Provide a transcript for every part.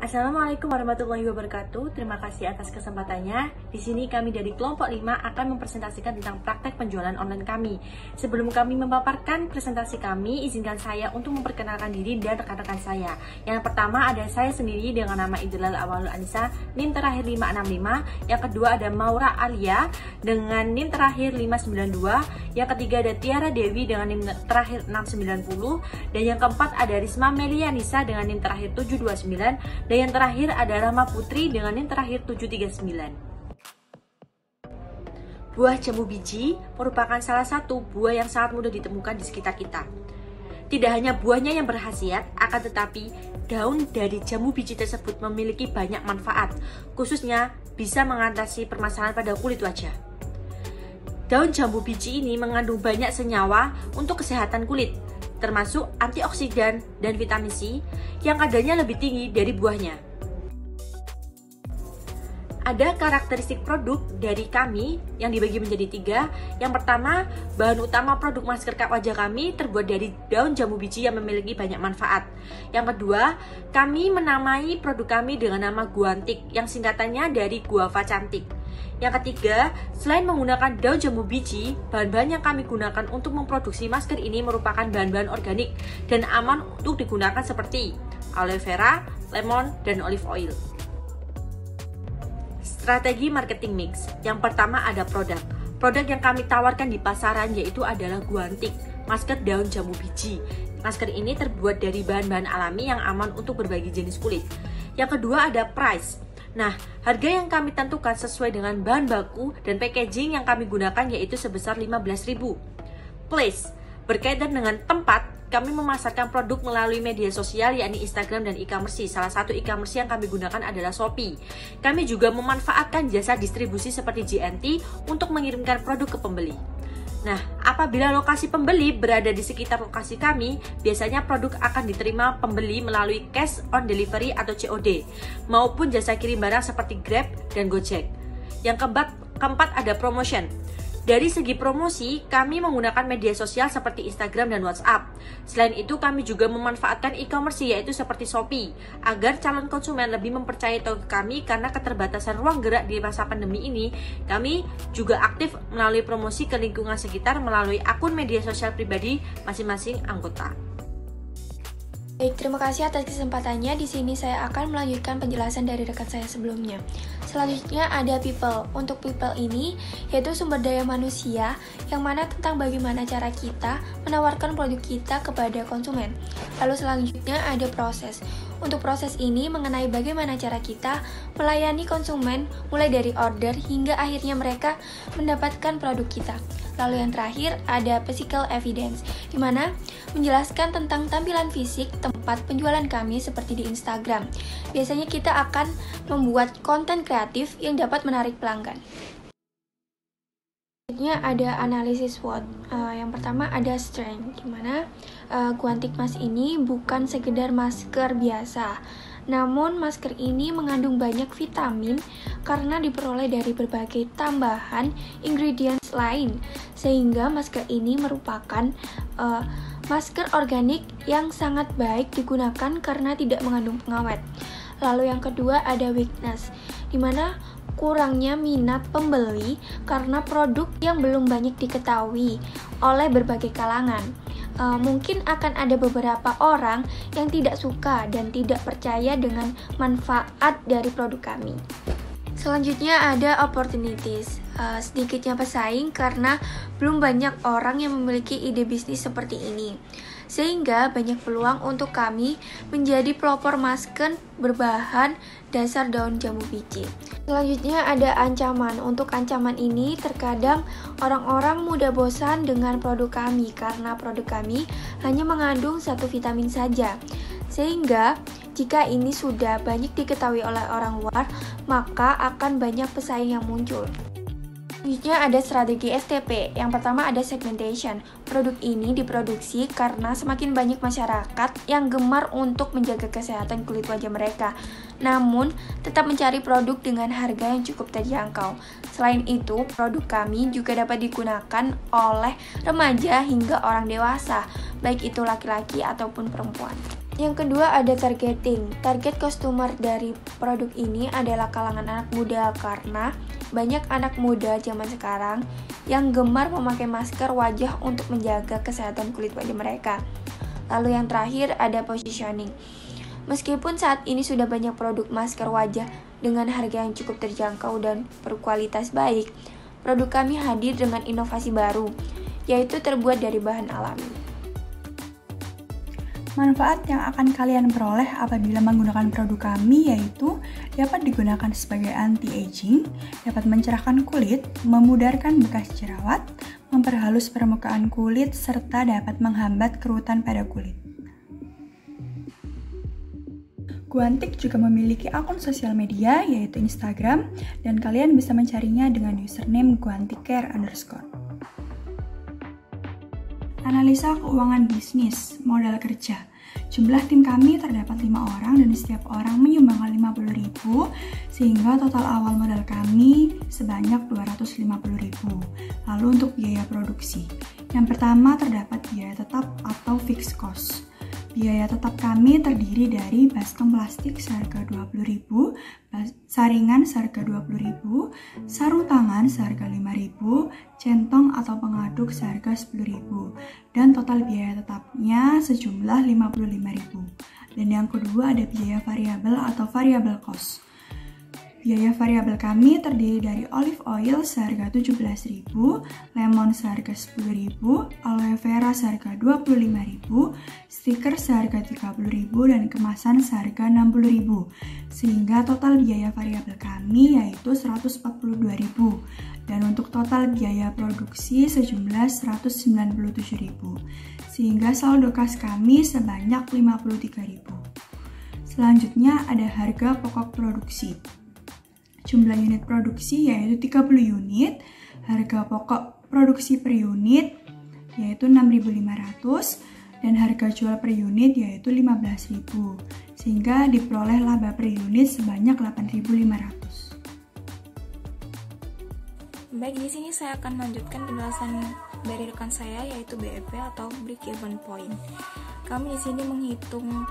Assalamualaikum warahmatullahi wabarakatuh. Terima kasih atas kesempatannya. Di sini kami dari kelompok 5 akan mempresentasikan tentang praktek penjualan online kami. Sebelum kami memaparkan presentasi kami, izinkan saya untuk memperkenalkan diri dan rekan-rekan saya. Yang pertama ada saya sendiri dengan nama Idlal Awalul Anissa, NIM terakhir 565. Yang kedua ada Maura Alia dengan NIM terakhir 592. Yang ketiga ada Tiara Dewi dengan NIM terakhir 690. Dan yang keempat ada Risma Melianisa dengan NIM terakhir 729 dan yang terakhir ada Rama Putri dengan yang terakhir 739. Buah jambu biji merupakan salah satu buah yang sangat mudah ditemukan di sekitar kita. Tidak hanya buahnya yang berhasiat, akan tetapi daun dari jambu biji tersebut memiliki banyak manfaat, khususnya bisa mengatasi permasalahan pada kulit wajah. Daun jambu biji ini mengandung banyak senyawa untuk kesehatan kulit, termasuk antioksidan dan vitamin C yang kadarnya lebih tinggi dari buahnya. Ada karakteristik produk dari kami yang dibagi menjadi tiga. Yang pertama, bahan utama produk masker wajah kami terbuat dari daun jambu biji yang memiliki banyak manfaat. Yang kedua, kami menamai produk kami dengan nama guantik yang singkatannya dari guava cantik. Yang ketiga, selain menggunakan daun jambu biji, bahan-bahan yang kami gunakan untuk memproduksi masker ini merupakan bahan-bahan organik dan aman untuk digunakan seperti aloe vera, lemon, dan olive oil. Strategi marketing mix. Yang pertama ada produk. Produk yang kami tawarkan di pasaran yaitu adalah guantik, masker daun jambu biji. Masker ini terbuat dari bahan-bahan alami yang aman untuk berbagai jenis kulit. Yang kedua ada price. Nah, harga yang kami tentukan sesuai dengan bahan baku dan packaging yang kami gunakan yaitu sebesar 15.000. Place, berkaitan dengan tempat, kami memasarkan produk melalui media sosial yakni Instagram dan e-commerce. Salah satu e-commerce yang kami gunakan adalah Shopee. Kami juga memanfaatkan jasa distribusi seperti GNT untuk mengirimkan produk ke pembeli. Nah, apabila lokasi pembeli berada di sekitar lokasi kami, biasanya produk akan diterima pembeli melalui cash on delivery atau COD, maupun jasa kirim barang seperti Grab dan Gojek. Yang keempat, keempat ada promotion. Dari segi promosi, kami menggunakan media sosial seperti Instagram dan WhatsApp. Selain itu, kami juga memanfaatkan e-commerce yaitu seperti Shopee, agar calon konsumen lebih mempercayai toko kami karena keterbatasan ruang gerak di masa pandemi ini. Kami juga aktif melalui promosi ke lingkungan sekitar melalui akun media sosial pribadi masing-masing anggota. Baik, terima kasih atas kesempatannya. Di sini saya akan melanjutkan penjelasan dari rekan saya sebelumnya. Selanjutnya ada people. Untuk people ini yaitu sumber daya manusia yang mana tentang bagaimana cara kita menawarkan produk kita kepada konsumen. Lalu selanjutnya ada proses. Untuk proses ini mengenai bagaimana cara kita melayani konsumen mulai dari order hingga akhirnya mereka mendapatkan produk kita. Lalu yang terakhir ada physical evidence, di mana menjelaskan tentang tampilan fisik tempat penjualan kami seperti di Instagram. Biasanya kita akan membuat konten kreatif yang dapat menarik pelanggan. Selanjutnya ada analisis SWOT. Uh, yang pertama ada strength, di mana uh, guantik mas ini bukan sekedar masker biasa, namun masker ini mengandung banyak vitamin karena diperoleh dari berbagai tambahan ingredients lain, sehingga masker ini merupakan uh, masker organik yang sangat baik digunakan karena tidak mengandung pengawet. Lalu yang kedua ada weakness, di mana kurangnya minat pembeli karena produk yang belum banyak diketahui oleh berbagai kalangan uh, mungkin akan ada beberapa orang yang tidak suka dan tidak percaya dengan manfaat dari produk kami. Selanjutnya ada opportunities, uh, sedikitnya pesaing karena belum banyak orang yang memiliki ide bisnis seperti ini sehingga banyak peluang untuk kami menjadi pelopor masker berbahan dasar daun jambu biji. Selanjutnya ada ancaman. Untuk ancaman ini terkadang orang-orang mudah bosan dengan produk kami karena produk kami hanya mengandung satu vitamin saja. Sehingga jika ini sudah banyak diketahui oleh orang luar, maka akan banyak pesaing yang muncul. Selanjutnya ada strategi STP. Yang pertama ada segmentation. Produk ini diproduksi karena semakin banyak masyarakat yang gemar untuk menjaga kesehatan kulit wajah mereka. Namun, tetap mencari produk dengan harga yang cukup terjangkau. Selain itu, produk kami juga dapat digunakan oleh remaja hingga orang dewasa, baik itu laki-laki ataupun perempuan. Yang kedua ada targeting. Target customer dari produk ini adalah kalangan anak muda karena banyak anak muda zaman sekarang yang gemar memakai masker wajah untuk menjaga kesehatan kulit wajah mereka. Lalu yang terakhir ada positioning. Meskipun saat ini sudah banyak produk masker wajah dengan harga yang cukup terjangkau dan berkualitas baik, produk kami hadir dengan inovasi baru, yaitu terbuat dari bahan alami. Manfaat yang akan kalian peroleh apabila menggunakan produk kami yaitu dapat digunakan sebagai anti-aging, dapat mencerahkan kulit, memudarkan bekas jerawat, memperhalus permukaan kulit, serta dapat menghambat kerutan pada kulit. Guantik juga memiliki akun sosial media yaitu Instagram dan kalian bisa mencarinya dengan username guantikcare underscore. Analisa keuangan bisnis, modal kerja. Jumlah tim kami terdapat lima orang dan setiap orang menyumbangkan 50 ribu sehingga total awal modal kami sebanyak 250 ribu. Lalu untuk biaya produksi. Yang pertama terdapat biaya tetap atau fixed cost. Biaya tetap kami terdiri dari baskom plastik seharga 20.000, saringan seharga 20.000, sarung tangan seharga 5.000, centong atau pengaduk seharga 10.000, dan total biaya tetapnya sejumlah 55.000. Dan yang kedua ada biaya variabel atau variable cost. Biaya variabel kami terdiri dari olive oil seharga 17.000, lemon seharga 10.000, aloe vera seharga 25.000, stiker seharga 30.000 dan kemasan seharga 60.000. Sehingga total biaya variabel kami yaitu 142.000 dan untuk total biaya produksi sejumlah 197.000. Sehingga saldo kas kami sebanyak 53.000. Selanjutnya ada harga pokok produksi jumlah unit produksi yaitu 30 unit, harga pokok produksi per unit yaitu 6.500 dan harga jual per unit yaitu 15.000 sehingga diperoleh laba per unit sebanyak 8.500. Baik, di sini saya akan melanjutkan penjelasan dari rekan saya yaitu BEP atau break even point. Kami di sini menghitung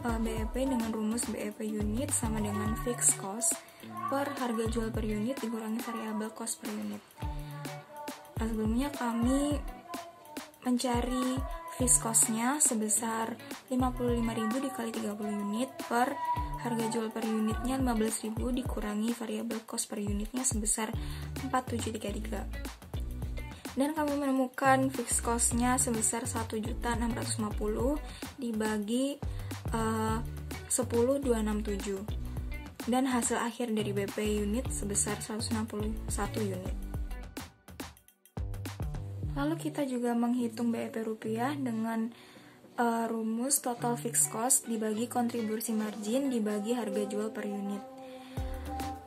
uh, BEP dengan rumus BEP unit sama dengan fixed cost per harga jual per unit dikurangi variabel cost per unit. Nah, sebelumnya kami mencari fixed cost-nya sebesar 55.000 dikali 30 unit per harga jual per unitnya 15.000 dikurangi variabel cost per unitnya sebesar 4733 dan kami menemukan fixed cost-nya sebesar 1.650 dibagi uh, 10.267 dan hasil akhir dari BP unit sebesar 161 unit. Lalu kita juga menghitung BEP rupiah dengan uh, rumus total fixed cost dibagi kontribusi margin dibagi harga jual per unit.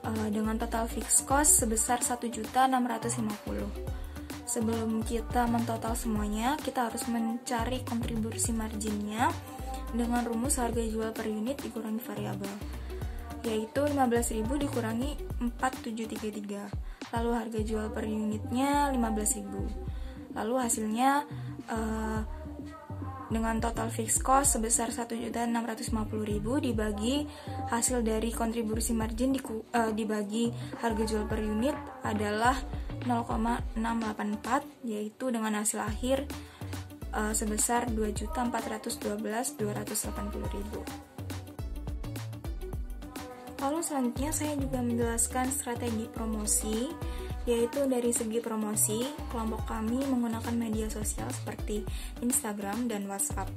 Uh, dengan total fixed cost sebesar 1.650. Sebelum kita mentotal semuanya, kita harus mencari kontribusi marginnya dengan rumus harga jual per unit dikurangi variabel yaitu 15.000 dikurangi 4733 lalu harga jual per unitnya 15.000 lalu hasilnya uh, dengan total fixed cost sebesar 1.650.000 dibagi hasil dari kontribusi margin di, uh, dibagi harga jual per unit adalah 0,684 yaitu dengan hasil akhir uh, sebesar 2.412.280.000 Lalu selanjutnya saya juga menjelaskan strategi promosi, yaitu dari segi promosi, kelompok kami menggunakan media sosial seperti Instagram dan WhatsApp.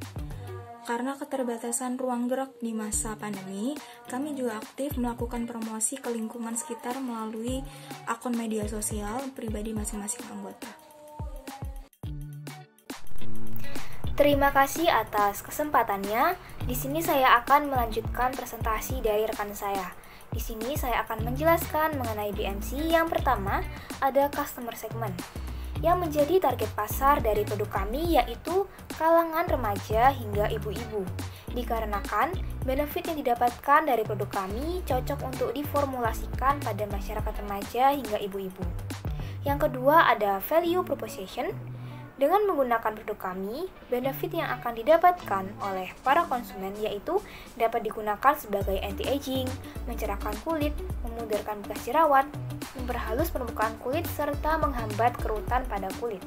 Karena keterbatasan ruang gerak di masa pandemi, kami juga aktif melakukan promosi ke lingkungan sekitar melalui akun media sosial pribadi masing-masing anggota. Terima kasih atas kesempatannya. Di sini saya akan melanjutkan presentasi dari rekan saya. Di sini saya akan menjelaskan mengenai DMC. Yang pertama, ada customer segment yang menjadi target pasar dari produk kami yaitu kalangan remaja hingga ibu-ibu. Dikarenakan benefit yang didapatkan dari produk kami cocok untuk diformulasikan pada masyarakat remaja hingga ibu-ibu. Yang kedua ada value proposition Dengan menggunakan produk kami, benefit yang akan didapatkan oleh para konsumen yaitu dapat digunakan sebagai anti-aging, mencerahkan kulit, memudarkan bekas jerawat, memperhalus permukaan kulit, serta menghambat kerutan pada kulit.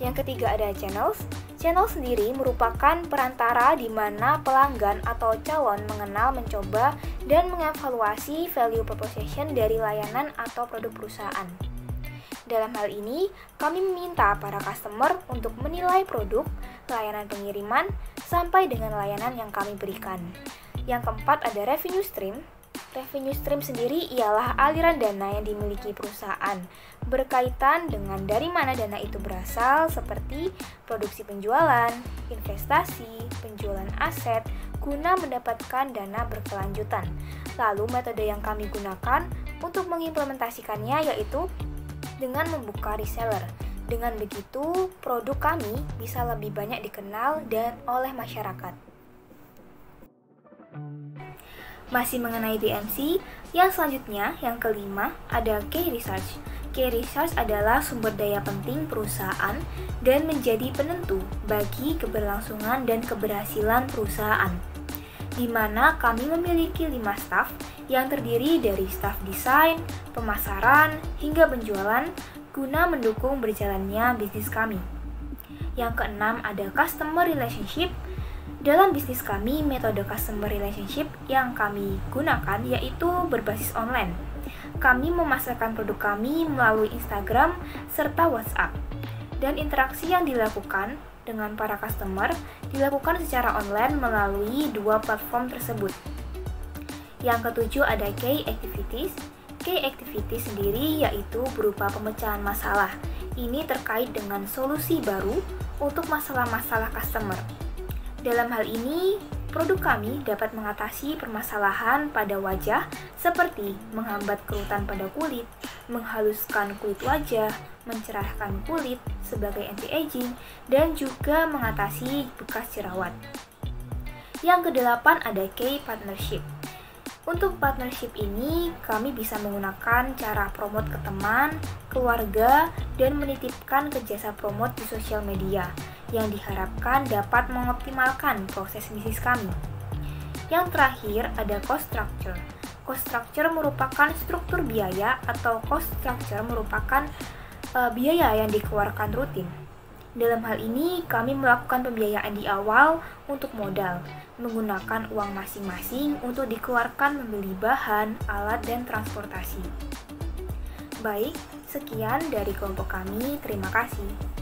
Yang ketiga ada channels. Channel sendiri merupakan perantara di mana pelanggan atau calon mengenal, mencoba, dan mengevaluasi value proposition dari layanan atau produk perusahaan. Dalam hal ini, kami meminta para customer untuk menilai produk, layanan pengiriman, sampai dengan layanan yang kami berikan. Yang keempat ada revenue stream. Revenue stream sendiri ialah aliran dana yang dimiliki perusahaan berkaitan dengan dari mana dana itu berasal seperti produksi penjualan, investasi, penjualan aset, guna mendapatkan dana berkelanjutan. Lalu metode yang kami gunakan untuk mengimplementasikannya yaitu dengan membuka reseller. Dengan begitu, produk kami bisa lebih banyak dikenal dan oleh masyarakat. Masih mengenai BMC, yang selanjutnya, yang kelima, ada key research. Key research adalah sumber daya penting perusahaan dan menjadi penentu bagi keberlangsungan dan keberhasilan perusahaan. Di mana kami memiliki 5 staf yang terdiri dari staf desain, pemasaran, hingga penjualan guna mendukung berjalannya bisnis kami. Yang keenam ada customer relationship. Dalam bisnis kami, metode customer relationship yang kami gunakan yaitu berbasis online. Kami memasarkan produk kami melalui Instagram serta WhatsApp. Dan interaksi yang dilakukan dengan para customer dilakukan secara online melalui dua platform tersebut. Yang ketujuh ada key activities. Key activities sendiri yaitu berupa pemecahan masalah. Ini terkait dengan solusi baru untuk masalah-masalah customer. Dalam hal ini, produk kami dapat mengatasi permasalahan pada wajah seperti menghambat kerutan pada kulit, menghaluskan kulit wajah, mencerahkan kulit sebagai anti-aging, dan juga mengatasi bekas jerawat. Yang kedelapan ada key partnership. Untuk partnership ini, kami bisa menggunakan cara promote ke teman, keluarga, dan menitipkan ke jasa promote di sosial media yang diharapkan dapat mengoptimalkan proses bisnis kami. Yang terakhir ada cost structure. Cost structure merupakan struktur biaya atau cost structure merupakan uh, biaya yang dikeluarkan rutin. Dalam hal ini, kami melakukan pembiayaan di awal untuk modal, menggunakan uang masing-masing untuk dikeluarkan membeli bahan, alat, dan transportasi. Baik, sekian dari kelompok kami. Terima kasih.